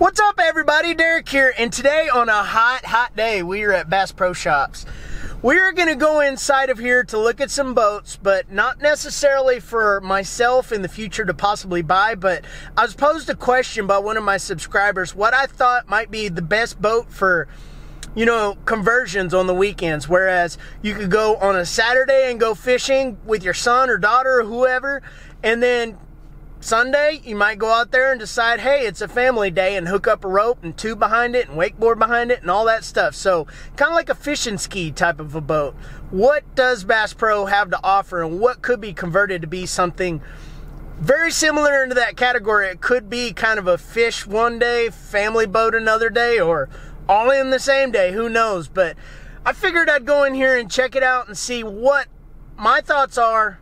What's up, everybody? Derek here, and today on a hot, hot day, we are at Bass Pro Shops. We're going to go inside of here to look at some boats, but not necessarily for myself in the future to possibly buy. But I was posed a question by one of my subscribers what I thought might be the best boat for you know, conversions on the weekends. Whereas you could go on a Saturday and go fishing with your son or daughter or whoever, and then Sunday, you might go out there and decide, hey, it's a family day and hook up a rope and tube behind it and wakeboard behind it and all that stuff. So, kind of like a fishing ski type of a boat. What does Bass Pro have to offer and what could be converted to be something very similar into that category? It could be kind of a fish one day, family boat another day, or all in the same day. Who knows? But I figured I'd go in here and check it out and see what my thoughts are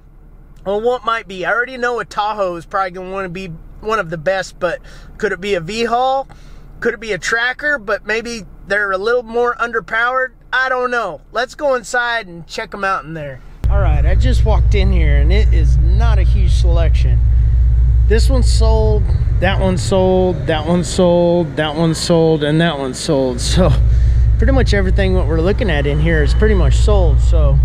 well, what might be? I already know a Tahoe is probably going to want to be one of the best, but could it be a V-Haul? Could it be a tracker, but maybe they're a little more underpowered? I don't know. Let's go inside and check them out in there. All right, I just walked in here and it is not a huge selection. This one's sold, that one's sold, that one's sold, that one's sold, and that one's sold. So pretty much everything what we're looking at in here is pretty much sold. So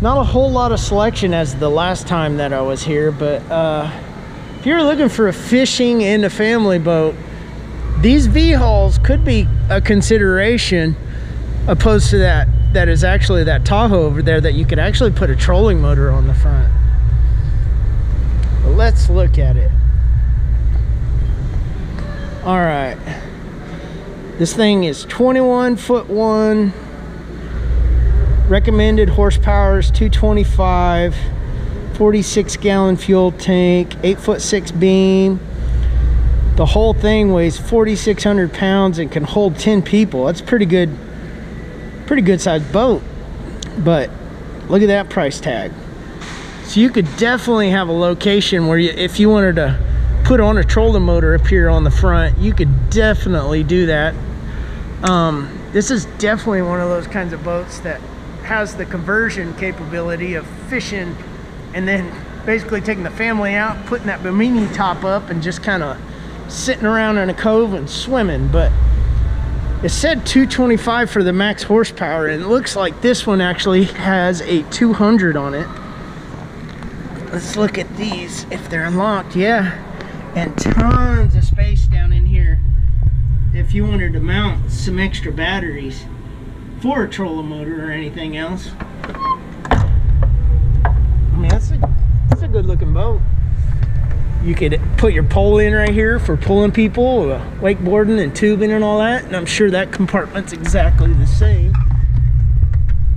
not a whole lot of selection as the last time that I was here, but uh, if you're looking for a fishing and a family boat, these V-Hauls could be a consideration opposed to that that is actually that Tahoe over there that you could actually put a trolling motor on the front. But let's look at it. All right. This thing is 21 foot one recommended horsepower is 225 46 gallon fuel tank 8 foot 6 beam. The whole thing weighs 4600 pounds and can hold 10 people. That's pretty good pretty good sized boat. But look at that price tag. So you could definitely have a location where you if you wanted to put on a trolling motor up here on the front you could definitely do that. Um, this is definitely one of those kinds of boats that has the conversion capability of fishing and then basically taking the family out, putting that Bimini top up and just kind of sitting around in a cove and swimming. But it said 225 for the max horsepower and it looks like this one actually has a 200 on it. Let's look at these if they're unlocked. Yeah, and tons of space down in here if you wanted to mount some extra batteries for a trolling motor or anything else. I mean, that's a, that's a good looking boat. You could put your pole in right here for pulling people, uh, wakeboarding and tubing and all that. And I'm sure that compartment's exactly the same.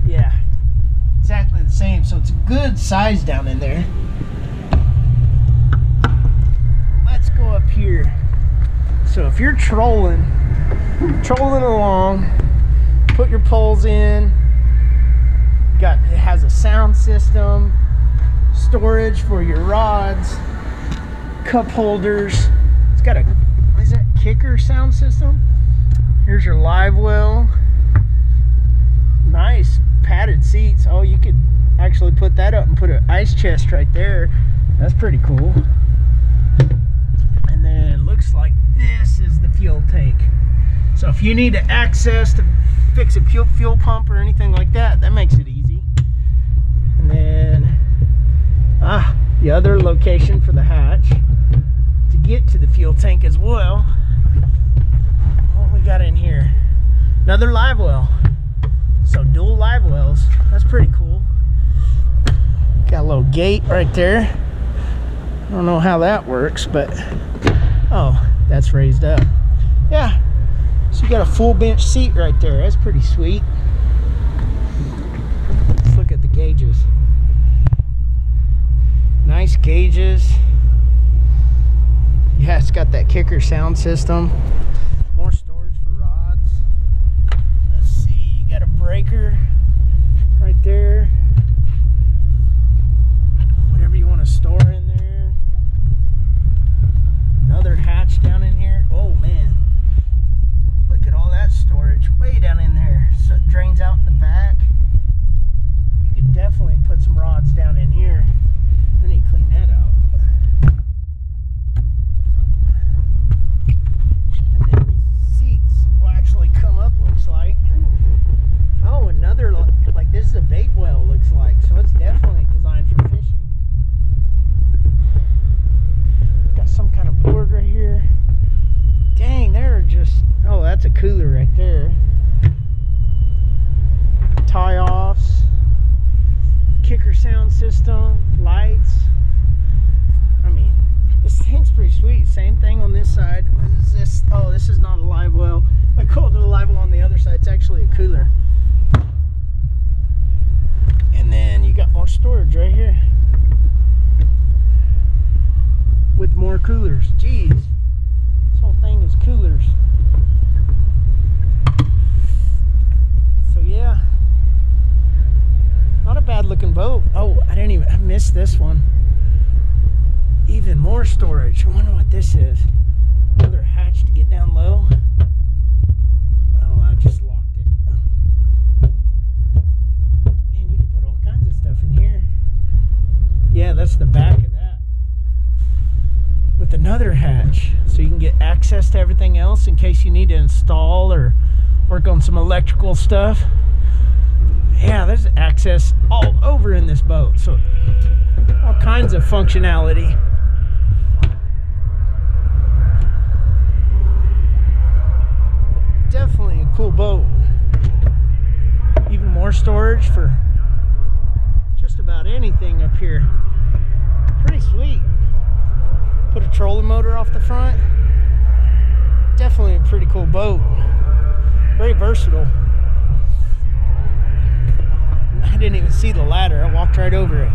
Yeah, exactly the same. So it's a good size down in there. Let's go up here. So if you're trolling, trolling along, put your poles in. Got it has a sound system, storage for your rods, cup holders. It's got a what is that kicker sound system? Here's your live well. Nice padded seats. Oh, you could actually put that up and put an ice chest right there. That's pretty cool. And then looks like this is the fuel tank. So if you need to access to fix a fuel, fuel pump or anything like that, that makes it easy. And then, ah, the other location for the hatch to get to the fuel tank as well. What we got in here? Another live well. So dual live wells. That's pretty cool. Got a little gate right there. I don't know how that works, but oh, that's raised up. Yeah, so you got a full bench seat right there. That's pretty sweet. Let's look at the gauges. Nice gauges. Yeah, it's got that kicker sound system. More storage for rods. Let's see, you got a breaker right there. Whatever you want to store in there. Another hatch down in here. Oh man storage way down in there. So it drains out in the back. You could definitely put some rods down in here. I need to clean that out. A cooler right there. Tie offs, kicker sound system, lights. I mean, this thing's pretty sweet. Same thing on this side. Is this? Oh, this is not a live well. I called it a live well on the other side. It's actually a cooler. And then you got more storage right here. With more coolers. Jeez. This whole thing is coolers. So yeah. Not a bad looking boat. Oh, I didn't even I missed this one. Even more storage. I wonder what this is. Another hatch to get down low. Oh, I just locked it. Man, you can put all kinds of stuff in here. Yeah, that's the back of that. With another hatch. So you can get access to everything else in case you need to install or work on some electrical stuff. Yeah, there's access all over in this boat. So all kinds of functionality. Definitely a cool boat. Even more storage for just about anything up here. Pretty sweet. Put a trolling motor off the front. Definitely a pretty cool boat. Very versatile. I didn't even see the ladder. I walked right over it.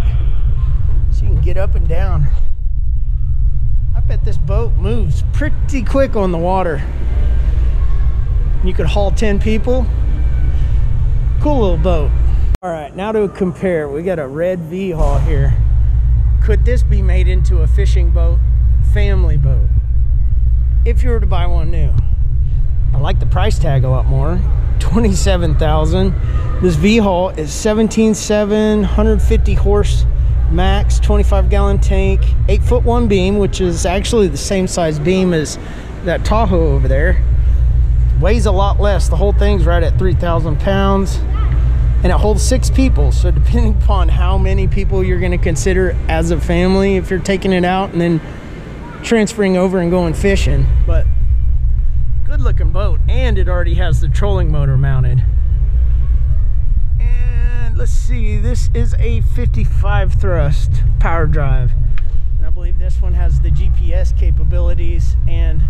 So you can get up and down. I bet this boat moves pretty quick on the water. You could haul 10 people. Cool little boat. All right, now to compare. We got a red V-Haul here. Could this be made into a fishing boat, family boat? If you were to buy one new. I like the price tag a lot more. 27,000. This V-Haul is 17,750 horse max, 25 gallon tank, 8 foot 1 beam, which is actually the same size beam as that Tahoe over there. Weighs a lot less. The whole thing's right at 3,000 pounds and it holds six people. So depending upon how many people you're going to consider as a family, if you're taking it out and then transferring over and going fishing, but looking boat and it already has the trolling motor mounted. And let's see, this is a 55 thrust power drive. And I believe this one has the GPS capabilities and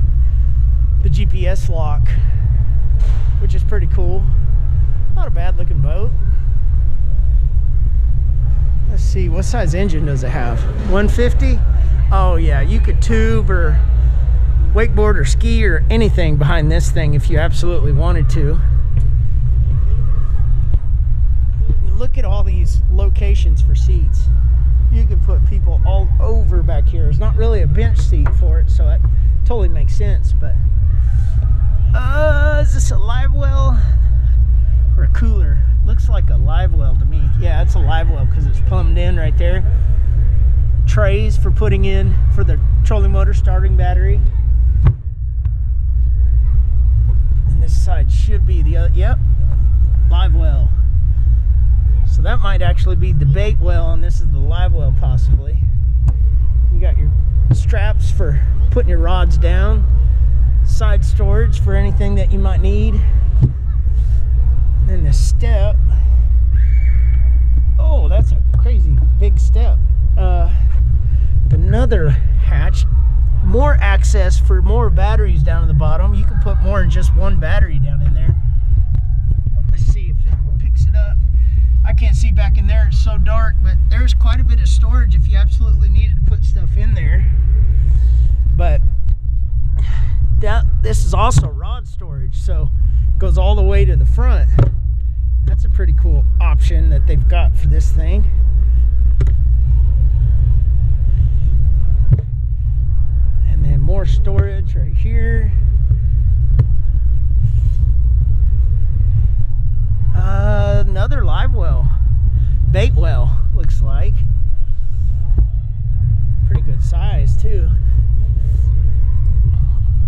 the GPS lock, which is pretty cool. Not a bad looking boat. Let's see, what size engine does it have? 150? Oh yeah, you could tube or wakeboard or ski or anything behind this thing if you absolutely wanted to. Look at all these locations for seats. You could put people all over back here. There's not really a bench seat for it, so it totally makes sense, but uh, is this a live well or a cooler? Looks like a live well to me. Yeah, it's a live well because it's plumbed in right there. Trays for putting in for the trolling motor starting battery. This side should be the other, yep, live well. So that might actually be the bait well and this is the live well possibly. You got your straps for putting your rods down side storage for anything that you might need. Then the step. Oh, that's a crazy big step. Uh, another. More access for more batteries down at the bottom. You can put more than just one battery down in there. Let's see if it picks it up. I can't see back in there. It's so dark, but there's quite a bit of storage if you absolutely needed to put stuff in there. But that this is also rod storage so it goes all the way to the front that's a pretty cool option that they've got for this thing and then more storage right here. Uh, another live well. Bait well looks like. Pretty good size too.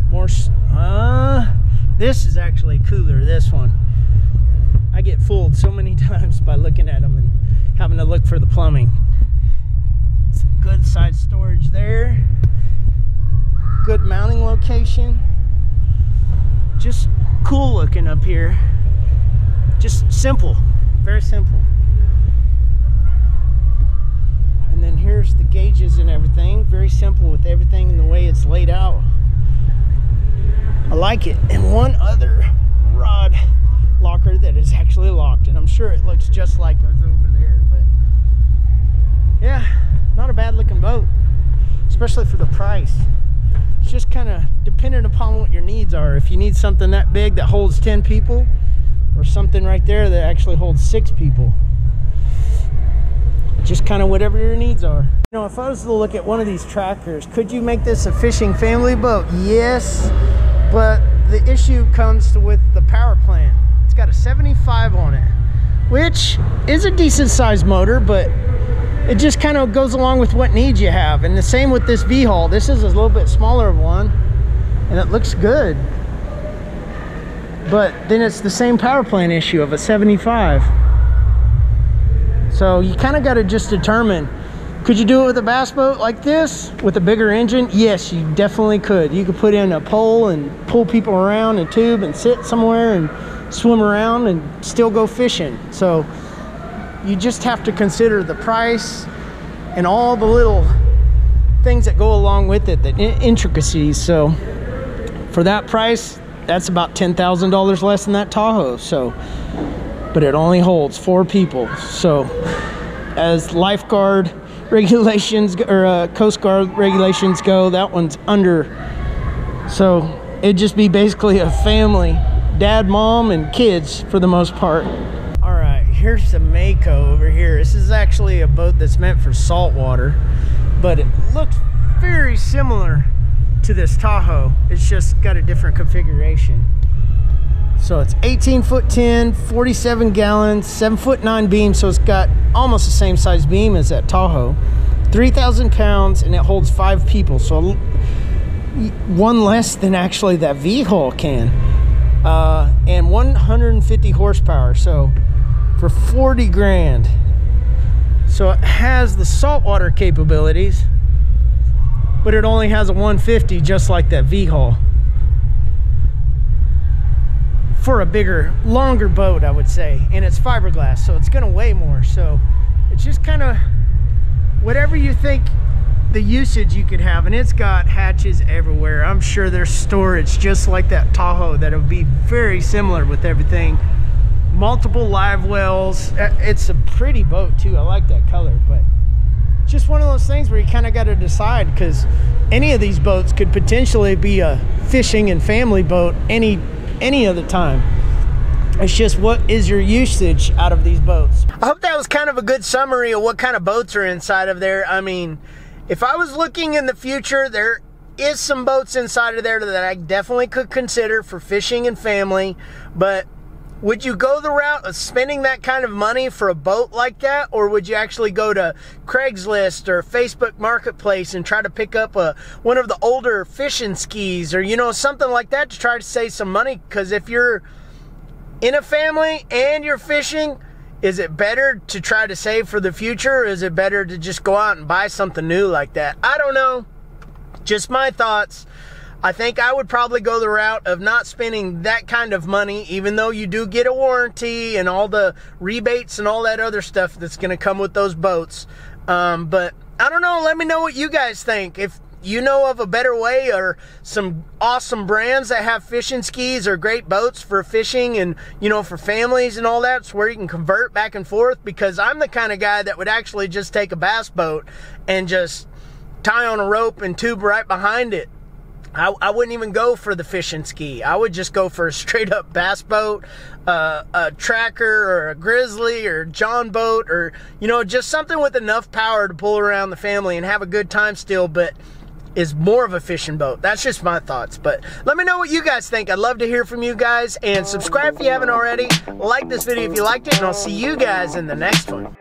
More uh this is actually cooler this one. I get fooled so many times by looking at them and having to look for the plumbing. It's good size storage there good mounting location just cool looking up here. Just simple, very simple. And then here's the gauges and everything. Very simple with everything in the way it's laid out. I like it. And one other rod locker that is actually locked. And I'm sure it looks just like those over there. But yeah, not a bad looking boat, especially for the price. It's just kind of dependent upon what your needs are. If you need something that big that holds 10 people, or something right there that actually holds six people. Just kind of whatever your needs are. You know, if I was to look at one of these trackers, could you make this a fishing family boat? Yes, but the issue comes with the power plant. It's got a 75 on it, which is a decent sized motor, but it just kind of goes along with what needs you have. And the same with this V-Haul. This is a little bit smaller of one, and it looks good. But then it's the same power plant issue of a 75. So you kind of got to just determine, could you do it with a bass boat like this with a bigger engine? Yes, you definitely could. You could put in a pole and pull people around a tube and sit somewhere and swim around and still go fishing. So you just have to consider the price and all the little things that go along with it, the intricacies. So for that price, that's about $10,000 less than that Tahoe. So, but it only holds four people. So as lifeguard regulations or uh, Coast Guard regulations go, that one's under. So it'd just be basically a family, dad, mom, and kids for the most part here's the Mako over here. This is actually a boat that's meant for saltwater, but it looks very similar to this Tahoe. It's just got a different configuration. So it's 18 foot 10, 47 gallons, 7 foot 9 beam, so it's got almost the same size beam as that Tahoe. 3,000 pounds, and it holds five people, so one less than actually that V-Haul can. Uh, and 150 horsepower, so for 40 grand. So it has the saltwater capabilities, but it only has a 150 just like that V-Haul. For a bigger, longer boat, I would say. And it's fiberglass, so it's gonna weigh more. So it's just kind of whatever you think the usage you could have. And it's got hatches everywhere. I'm sure there's storage just like that Tahoe that would be very similar with everything multiple live wells. Uh, it's a pretty boat too. I like that color, but just one of those things where you kind of got to decide because any of these boats could potentially be a fishing and family boat any any other time. It's just what is your usage out of these boats. I hope that was kind of a good summary of what kind of boats are inside of there. I mean, if I was looking in the future, there is some boats inside of there that I definitely could consider for fishing and family, but would you go the route of spending that kind of money for a boat like that? Or would you actually go to Craigslist or Facebook Marketplace and try to pick up a, one of the older fishing skis or, you know, something like that to try to save some money? Because if you're in a family and you're fishing, is it better to try to save for the future? Or is it better to just go out and buy something new like that? I don't know. Just my thoughts. I think I would probably go the route of not spending that kind of money, even though you do get a warranty and all the rebates and all that other stuff that's going to come with those boats. Um, but I don't know. Let me know what you guys think. If you know of a better way or some awesome brands that have fishing skis or great boats for fishing and you know for families and all that it's where you can convert back and forth because i'm the kind of guy that would actually just take a bass boat and just tie on a rope and tube right behind it I, I wouldn't even go for the fishing ski. I would just go for a straight up bass boat, uh, a tracker or a grizzly or John boat or, you know, just something with enough power to pull around the family and have a good time still, but is more of a fishing boat. That's just my thoughts. But let me know what you guys think. I'd love to hear from you guys and subscribe if you haven't already. Like this video if you liked it and I'll see you guys in the next one.